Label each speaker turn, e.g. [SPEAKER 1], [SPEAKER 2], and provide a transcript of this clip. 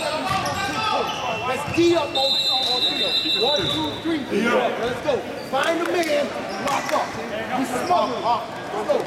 [SPEAKER 1] Let's D up on, three. One, two, three. Yeah. Let's go. Find the man. Lock up. We smuggle. Let's go.